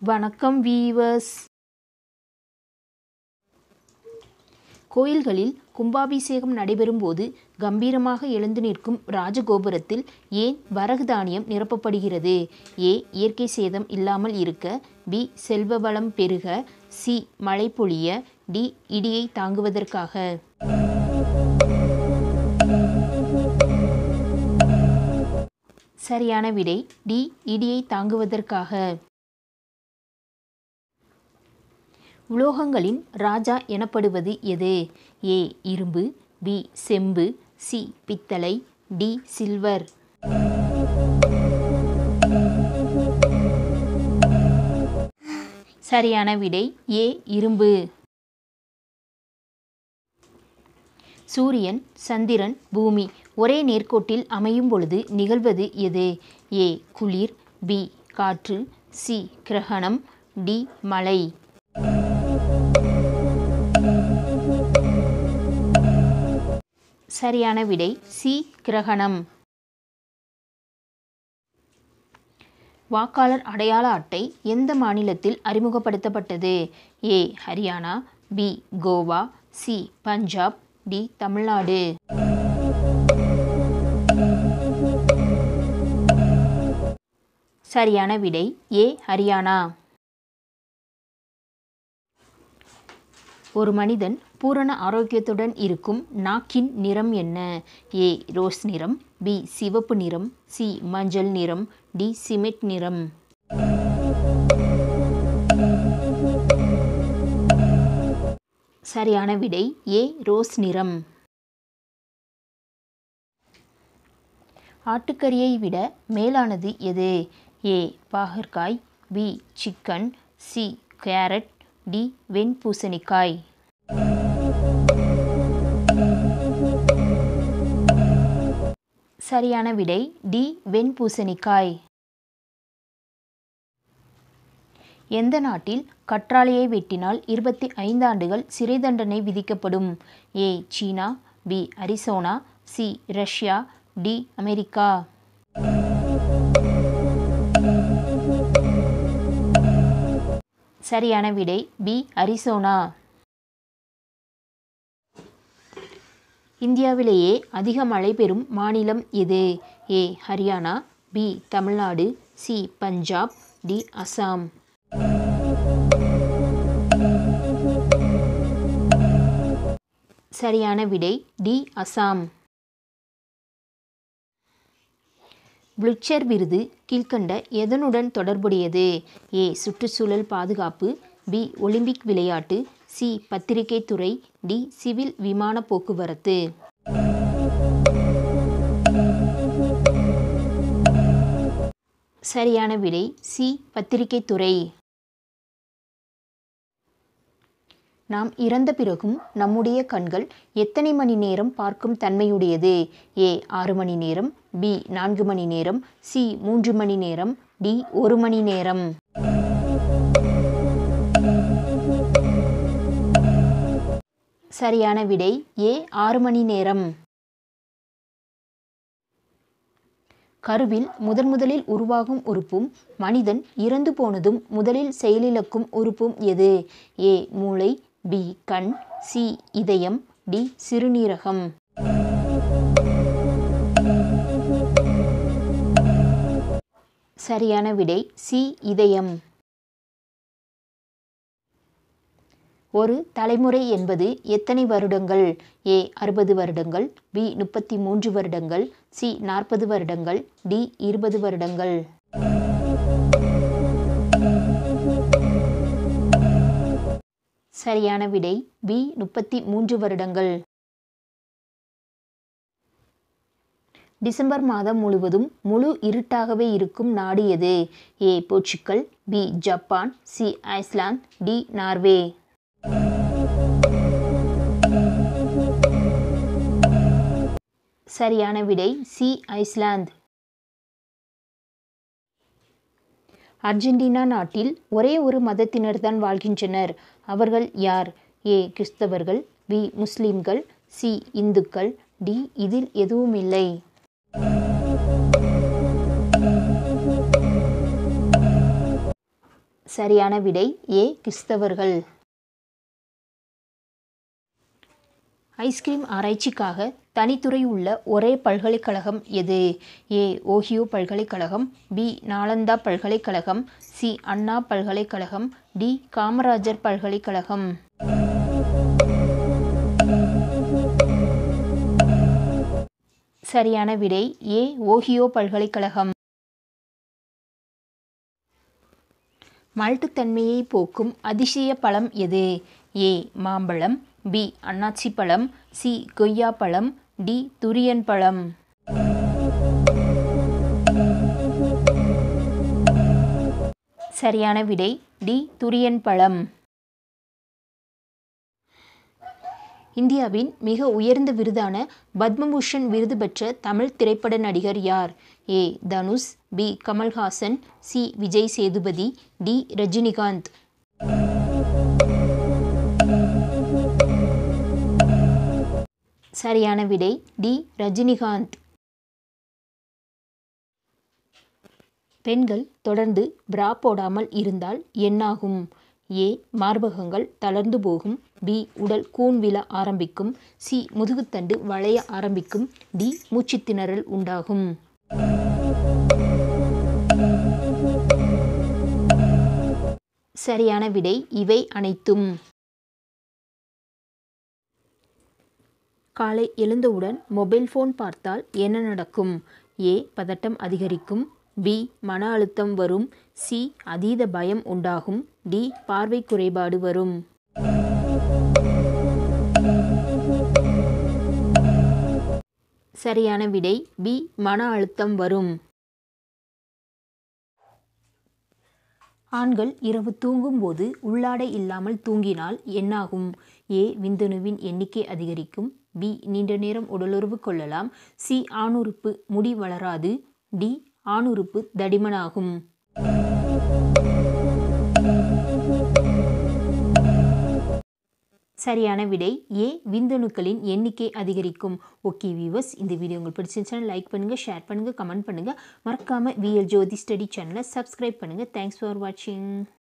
வணக்கம் வீவர்ஸ் கோயில்களில் கும்பாபிஷேகம் நடைபெறும்போது கம்பீரமாக எழுந்து நிற்கும் ராஜகோபுரத்தில் ஏன் வரகு தானியம் நிரப்பப்படுகிறது? ஏ இயற்கை சேதம் இல்லாமல் இருக்க. பி செல்வ வளம் பெருக. சி மழை பொழிய. டி இடியை தாங்குவதற்காக. சரியான விடை. டி இடியை தாங்குவதற்காக. உலோகங்களின் ராஜா எனப்படுவது எது? ஏ இரும்பு பி செம்பு சி பித்தளை டி சில்வர். சரியான விடை ஏ இரும்பு. சூரியன் சந்திரன் பூமி ஒரே நேர்கோட்டில் அமையும் பொழுது நிகழ்வது எது? ஏ குளிர் பி காற்று சி கிரகணம் டி மலை சரியான விடை சி கிரகணம். வாக்காளர் அடையாள அட்டை எந்த மாநிலத்தில் அறிமுகப்படுத்தப்பட்டது? A Haryana B Goa C Punjab D Tamil Nadu. சரியான விடை ஏ ஹரியானா. ஒரு மனிதன் பூரண ஆரோக்கியத்துடன் இருக்கும் நாக்கின் நிறம் என்ன? ஏ ரோஸ் நிறம் பி சிவப்பு நிறம் சி மஞ்சள் நிறம் டி சிமெண்ட் நிறம். சரியான விடை ஏ ரோஸ் நிறம். ஆட்டுக்கறியை விட மேலானது எது? ஏ பாகற்காய் B chicken C carrot D வெண்பூசணிக்காய். சரியான விடை டி. வெண்பூசணிக்காய். எந்த நாட்டில் கற்றாழையை வெட்டினால் இருபத்தி ஐந்து ஆண்டுகள் சிறை தண்டனை விதிக்கப்படும்? A. China B. Arizona C. Russia D. America. சரியான விடை பி. அரிசோனா. இந்தியாவிலேயே அதிக மழை பெறும் மாநிலம் எது? A Haryana B Tamil Nadu C Punjab D Assam. சரியான விடை டி அசாம். புளிச்சர் விருது கீழ்கண்ட எதனுடன் தொடர்புடையது? ஏ சுற்றுச்சூழல் பாதுகாப்பு பி. ஒலிம்பிக் விளையாட்டு சி. பத்திரிகை துறை டி. சிவில் விமான போக்குவரத்து. சரியான விடை சி. பத்திரிகை துறை. நாம் இறந்த பிறகும் நம்முடைய கண்கள் எத்தனை மணி நேரம் பார்க்கும் தன்மையுடையது? ஏ. ஆறு மணி நேரம் பி. நான்கு மணி நேரம் சி. மூன்று மணி நேரம் டி. ஒரு மணி நேரம். சரியான விடை ஏ ஆறு மணி நேரம். கருவில் முதன் முதலில் உருவாகும் உறுப்பும் மனிதன் இறந்து போனதும் முதலில் செயலிழக்கும் உறுப்பும் எது? ஏ மூளை பி கண் சி இதயம் டி சிறுநீரகம். சரியான விடை சி இதயம். ஒரு தலைமுறை என்பது எத்தனை வருடங்கள்? ஏ அறுபது வருடங்கள் பி முப்பத்தி மூன்று வருடங்கள் சி நாற்பது வருடங்கள் டி இருபது வருடங்கள். சரியான விடை பி முப்பத்தி மூன்று வருடங்கள். டிசம்பர் மாதம் முழுவதும் முழு இருட்டாகவே இருக்கும் நாடு எது? A Portugal B Japan C Iceland D Norway. சரியான விடை சி ஐஸ்லாந்து. அர்ஜென்டினா நாட்டில் ஒரே ஒரு மதத்தினர்தான் வாழ்கின்றனர். அவர்கள் யார்? ஏ கிறிஸ்தவர்கள் பி முஸ்லிம்கள் சி இந்துக்கள் டி இதில் எதுவும் இல்லை. சரியான விடை ஏ கிறிஸ்தவர்கள். ஐஸ்கிரீம் ஆராய்ச்சிக்காக தனித்துறை உள்ள ஒரே பல்கலைக்கழகம் எது? ஏ. ஓஹியோ பல்கலைக்கழகம் பி. நாலந்தா பல்கலைக்கழகம் சி. அண்ணா பல்கலைக்கழகம் டி. காமராஜர் பல்கலைக்கழகம். சரியான விடை ஏ. ஓஹியோ பல்கலைக்கழகம். மல்ட்டுத்தன்மையை போக்கும் அதிசய பழம் எது? ஏ. மாம்பழம் பி அன்னாச்சி பழம் சி கொய்யா பழம் டி துரியன் பழம் சரியான விடை டி துரியன் பழம் இந்தியாவின் மிக உயர்ந்த விருதான பத்மபூஷன் விருது பெற்ற தமிழ் திரைப்பட நடிகர் யார்? A. Dhanush B Kamal Haasan C Vijay Sethupathi D Rajinikanth. சரியான விடை டி. ரஜினிகாந்த். பெண்கள் தொடர்ந்து பிரா போடாமல் இருந்தால் என்னாகும்? ஏ. மார்பகங்கள் தளர்ந்து போகும். பி. உடல் கூன் விழ ஆரம்பிக்கும். சி. முதுகுத்தண்டு வளைய ஆரம்பிக்கும். டி. மூச்சுத்திணறல் உண்டாகும். சரியான விடை இவை அனைத்தும். காலை எழுந்தவுடன் மொபைல் ஃபோன் பார்த்தால் என்ன நடக்கும்? ஏ. பதட்டம் அதிகரிக்கும். பி. மன அழுத்தம் வரும். சி. அதீத பயம் உண்டாகும். டி. பார்வை குறைபாடு வரும். சரியான விடை. பி. மன அழுத்தம் வரும். ஆண்கள் இரவு தூங்கும்போது உள்ளாடை இல்லாமல் தூங்கினால் என்னாகும்? ஏ. விந்தணுவின் எண்ணிக்கை அதிகரிக்கும். பி. நீண்ட நேரம் உடலுறவு கொள்ளலாம். சி. ஆணுறுப்பு முடி வளராது. டி. ஆணுறுப்பு தடிமனாகும். சரியான விடை ஏ. விந்தணுக்களின் எண்ணிக்கை அதிகரிக்கும். ஓகே வியூவர்ஸ் இந்த வீடியோ உங்களுக்கு பிடிச்சிருந்துச்சுன்னா லைக் பண்ணுங்கள் ஷேர் பண்ணுங்கள் கமெண்ட் பண்ணுங்கள் மறக்காமல் விஎல் ஜோதி ஸ்டடி சேனலை சப்ஸ்கிரைப் பண்ணுங்கள் தேங்க்ஸ் ஃபார் வாட்சிங்